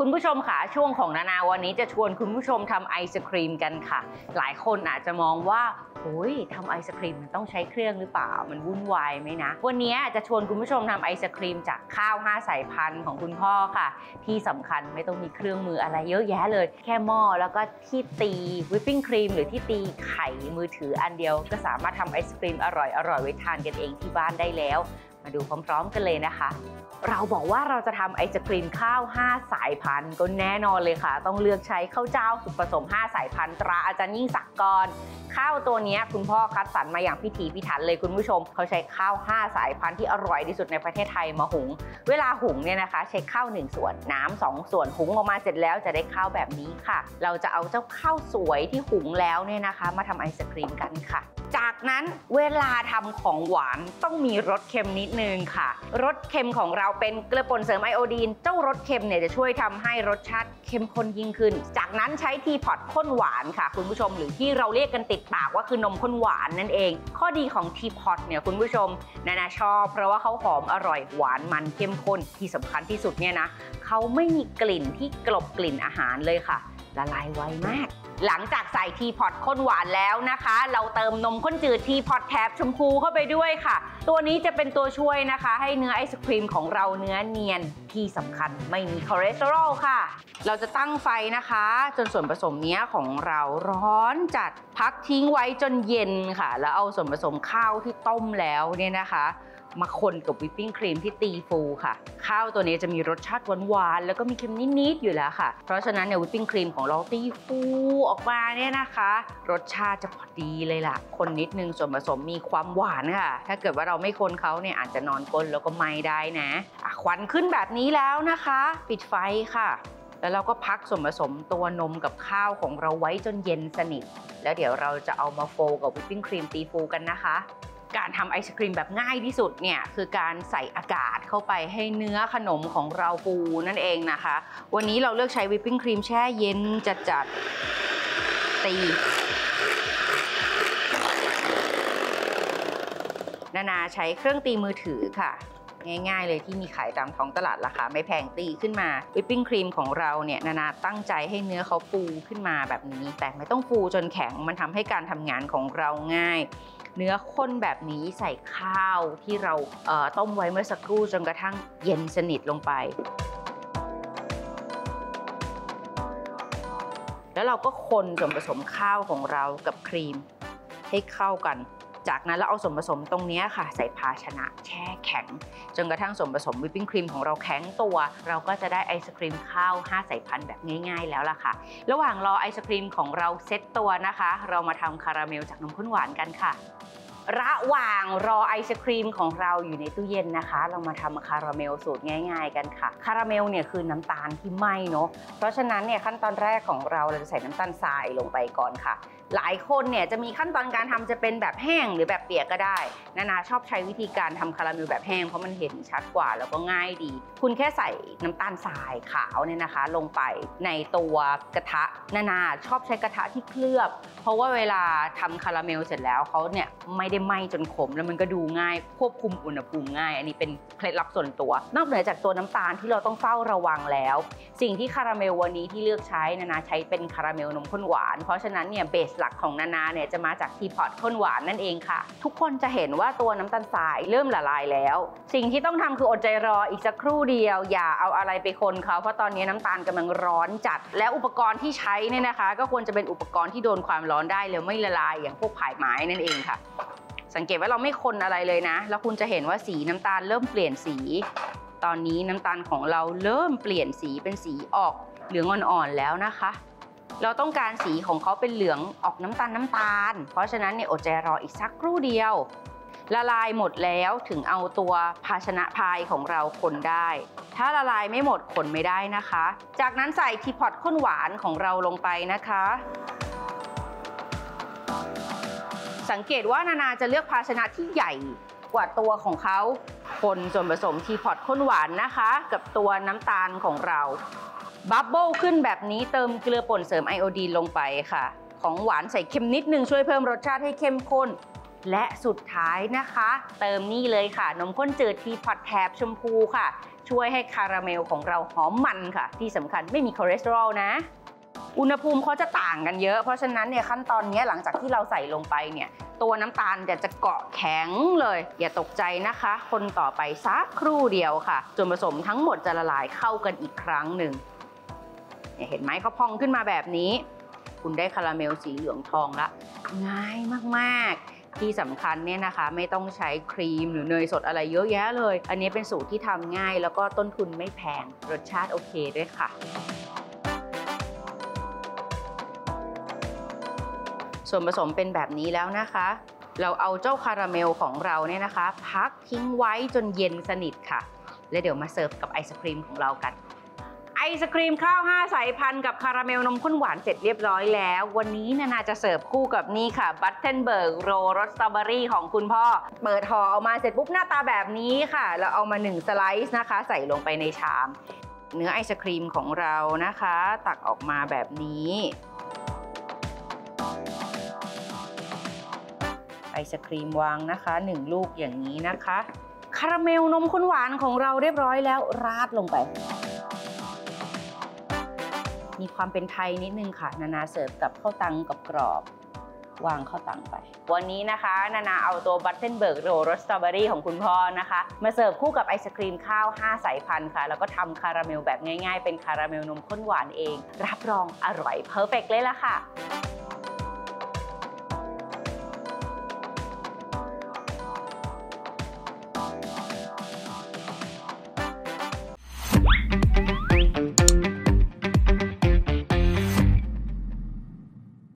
คุณผู้ชมค่ะช่วงของนานาวันนี้จะชวนคุณผู้ชมทำไอศครีมกันค่ะ หลายคนอาจจะมองว่าโอ้ยทำไอศครีมมันต้องใช้เครื่องหรือเปล่า มันวุ่นวายไหมนะ วันนี้จะชวนคุณผู้ชมทำไอศครีมจากข้าว 5 สายพันธุ์ของคุณพ่อค่ะ ที่สำคัญไม่ต้องมีเครื่องมืออะไรเยอะแยะเลย แค่หม้อแล้วก็ที่ตีวิปปิ้งครีมหรือที่ตีไข่มือถืออันเดียว ก็สามารถทำไอศครีมอร่อยๆไว้ทานกันเองที่บ้านได้แล้ว มาดูพร้อมๆกันเลยนะคะ เราบอกว่าเราจะทำไอศครีมข้าว 5 สายพันธุ์ก็แน่นอนเลยค่ะ ต้องเลือกใช้ข้าวเจ้าสุกผสม 5 สายพันธุ์ตราอาจารย์ยิ่งศักดิ์กรข้าวตัวนี้คุณพ่อคัดสรรมาอย่างพิถีพิถันเลยคุณผู้ชม เขาใช้ข้าว 5 สายพันธุ์ที่อร่อยที่สุดในประเทศไทยมาหุง เวลาหุงเนี่ยนะคะ ใช้ข้าว 1 ส่วน น้ำ2ส่วนหุงออกมาเสร็จแล้วจะได้ข้าวแบบนี้ค่ะ เราจะเอาเจ้าข้าวสวยที่หุงแล้วเนี่ยนะคะ มาทำไอศครีมกันค่ะ จากนั้นเวลาทำของหวานต้องมีรสเค็มนิดนึงค่ะ รสเค็มของเราเป็นเกลือป่นเสริมไอโอดีน เจ้ารสเค็มเนี่ยจะช่วยทำให้รสชาติเข้มข้นยิ่งขึ้น จากนั้นใช้ทีพอตข้นหวานค่ะ คุณผู้ชมหรือที่เราเรียกกันติดปากว่าคือนมข้นหวานนั่นเอง ข้อดีของทีพอตเนี่ยคุณผู้ชมนานาชอบ เพราะว่าเขาหอมอร่อยหวานมันเข้มข้นที่สำคัญที่สุดเนี่ยนะเขาไม่มีกลิ่นที่กลบกลิ่นอาหารเลยค่ะ ละลายไวมาก หลังจากใส่ Teapot ข้นหวานแล้วนะคะ เราเติมนมข้นจืด Teapot แถบชมพูเข้าไปด้วยค่ะ ตัวนี้จะเป็นตัวช่วยนะคะ ให้เนื้อไอศครีมของเราเนื้อเนียนที่สำคัญไม่มีคอเลสเตอรอลค่ะ เราจะตั้งไฟนะคะ จนส่วนผสมเนี้ยของเราร้อนจัดพักทิ้งไว้จนเย็นค่ะ แล้วเอาส่วนผสมข้าวที่ต้มแล้วเนี่ยนะคะ มาคนกับ whipping cream ที่ตีฟูค่ะ ข้าวตัวนี้จะมีรสชาติหวานๆแล้วก็มีเค็มนิดๆอยู่แล้วค่ะ เพราะฉะนั้นเนี่ยวิปปิ้งครีมของเราตีฟูออกมาเนี่ยนะคะ รสชาติจะพอดีเลยล่ะ คนนิดนึงส่วนผสมมีความหวานค่ะ ถ้าเกิดว่าเราไม่คนเขาเนี่ยอาจจะนอนก้นแล้วก็ไหม้ได้นะะควันขึ้นแบบนี้แล้วนะคะ ปิดไฟค่ะ แล้วเราก็พักส่วนผสมตัวนมกับข้าวของเราไว้จนเย็นสนิท แล้วเดี๋ยวเราจะเอามาโฟกับวิปปิ้งครีมตีฟูกันนะคะ การทำไอศครีมแบบง่ายที่สุดเนี่ยคือการใส่อากาศเข้าไปให้เนื้อขนมของเราฟูนั่นเองนะคะ วันนี้เราเลือกใช้วิปปิ้งครีมแช่เย็นจัดๆตีนานาใช้เครื่องตีมือถือค่ะ ง่ายๆ เลยที่มีขายตามท้องตลาดราคาไม่แพงตีขึ้นมาวิปปิ้งครีมของเราเนี่ยนานาตั้งใจให้เนื้อเขาฟูขึ้นมาแบบนี้ แต่ไม่ต้องฟูจนแข็งมันทำให้การทำงานของเราง่ายเนื้อข้นแบบนี้ใส่ข้าวที่เราเต้มไว้เมื่อสักครู่จนกระทั่งเย็นสนิทลงไป แล้วเราก็คนส่วนผสมข้าวของเรากับครีมให้เข้ากัน จากนั้นเราเอาส่วนผสมตรงนี้ค่ะ ใส่ภาชนะแช่แข็ง จนกระทั่งส่วนผสมวิปปิ้งครีมของเราแข็งตัว เราก็จะได้ไอศครีมข้าว 5 สายพันธุ์แบบง่าย ๆ แล้วล่ะค่ะ ระหว่างรอไอศครีมของเราเซ็ตตัวนะคะ เรามาทำคาราเมลจากนมข้นหวานกันค่ะระหว่างรอไอศครีมของเราอยู่ในตู้เย็นนะคะ เรามาทำคาราเมลสูตรง่าย ๆ กันค่ะ คาราเมลเนี่ยคือน้ำตาลที่ไหม้เนาะเพราะฉะนั้นเนี่ยขั้นตอนแรกของเราเราจะใส่น้ำตาลทรายลงไปก่อนค่ะ หลายคนเนี่ยจะมีขั้นตอนการทำจะเป็นแบบแห้งหรือแบบเปียกก็ได้ นานาชอบใช้วิธีการทำคาราเมลแบบแห้งเพราะมันเห็นชัดกว่าแล้วก็ง่ายดี คุณแค่ใส่น้ำตาลทรายขาวเนี่ยนะคะ ลงไปในตัวกระทะ นานาชอบใช้กระทะที่เคลือบ เพราะว่าเวลาทำคาราเมลเสร็จแล้วเขาเนี่ยไม่ได้ไหม้จนขมแล้วมันก็ดูง่าย ควบคุมอุณหภูมิง่าย อันนี้เป็นเคล็ดลับส่วนตัว นอกเหนือจากตัวน้ำตาลที่เราต้องเฝ้าระวังแล้ว สิ่งที่คาราเมลวันนี้ที่เลือกใช้นานาใช้เป็นคาราเมลนมข้นหวาน เพราะฉะนั้นเนี่ยเบสหลักของนานาเนี่ยจะมาจากทีพอตข้นหวานนั่นเองค่ะ ทุกคนจะเห็นว่าตัวน้ำตาลทรายเริ่มละลายแล้ว สิ่งที่ต้องทำคืออดใจรออีกสักครู่เดียว อย่าเอาอะไรไปคนเขาเพราะตอนนี้น้ำตาลกำลังร้อนจัด และอุปกรณ์ที่ใช้เนี่ยนะคะ ก็ควรจะเป็นอุปกรณ์ที่โดนความร้อนได้แล้วไม่ละลายอย่างพวกผายไม้นั่นเองค่ะ สังเกตว่าเราไม่คนอะไรเลยนะ แล้วคุณจะเห็นว่าสีน้ำตาลเริ่มเปลี่ยนสี ตอนนี้น้ำตาลของเราเริ่มเปลี่ยนสีเป็นสีออกเหลืองอ่อนๆแล้วนะคะ เราต้องการสีของเขาเป็นเหลืองออกน้ำตาลน้ำตาล เพราะฉะนั้นเนี่ยอดใจรออีกสักครู่เดียว ละลายหมดแล้วถึงเอาตัวภาชนะพายของเราคนได้ ถ้าละลายไม่หมดคนไม่ได้นะคะ จากนั้นใส่ทีพอตข้นหวานของเราลงไปนะคะ สังเกตว่านานาจะเลือกภาชนะที่ใหญ่กว่าตัวของเขาคนส่วนผสมทีพอตข้นหวานนะคะ กับตัวน้ำตาลของเรา บับเบิลขึ้นแบบนี้เติมเกลือป่นเสริมไอโอดีนลงไปค่ะ ของหวานใส่เค็มนิดนึงช่วยเพิ่มรสชาติให้เข้มข้น และสุดท้ายนะคะ เติมนี่เลยค่ะ นมข้นจืดทีพอตแถบชมพูค่ะ ช่วยให้คาราเมลของเราหอมมันค่ะ ที่สำคัญไม่มีคอเลสเตอรอลนะอุณหภูมิเขาจะต่างกันเยอะ เพราะฉะนั้นเนี่ยขั้นตอนนี้หลังจากที่เราใส่ลงไปเนี่ยตัวน้ำตาลจะจะเกาะแข็งเลย อย่าตกใจนะคะ คนต่อไปสักครู่เดียวค่ะส่วนผสมทั้งหมดจะละลายเข้ากันอีกครั้งหนึ่ง เห็นไหมเขาพองขึ้นมาแบบนี้ คุณได้คาราเมลสีเหลืองทองละ ง่ายมากๆ ที่สำคัญเนี่ยนะคะไม่ต้องใช้ครีมหรือเนยสดอะไรเยอะแยะเลย อันนี้เป็นสูตรที่ทำง่าย แล้วก็ต้นทุนไม่แพงรสชาติโอเคด้วยค่ะส่วนผสมเป็นแบบนี้แล้วนะคะ เราเอาเจ้าคาราเมลของเราเนี่ยนะคะ พักทิ้งไว้จนเย็นสนิทค่ะ แล้วเดี๋ยวมาเสิร์ฟกับไอศครีมของเรากัน ศครีมข้าว 5 สายพันธุ์กับคาราเมลนมข้นหวานเสร็จเรียบร้อยแล้ว วันนี้นานาจะเสิร์ฟคู่กับนี่ค่ะ Battenberg rose strawberry ของคุณพ่อ เปิดห่อออกมาเสร็จปุ๊บหน้าตาแบบนี้ค่ะ แล้วเอามา 1 slice นะคะ ใส่ลงไปในชาม เนื้อไอศครีมของเรานะคะ ตักออกมาแบบนี้ไอศครีมวางนะคะ 1 ลูกอย่างนี้นะคะ คาราเมลนมข้นหวานของเราเรียบร้อยแล้วราดลงไป มีความเป็นไทยนิดนึงค่ะ นานาเสิร์ฟกับข้าวตังกับกรอบวางข้าวตังไป วันนี้นะคะ นานาเอาตัว Battenberg rose strawberry ของคุณพ่อนะคะ มาเสิร์ฟคู่กับไอศครีมข้าว 5 สายพันธุ์ค่ะ แล้วก็ทำคาราเมลแบบง่ายๆ เป็นคาราเมลนมข้นหวานเอง รับรองอร่อย perfect เลยล่ะค่ะ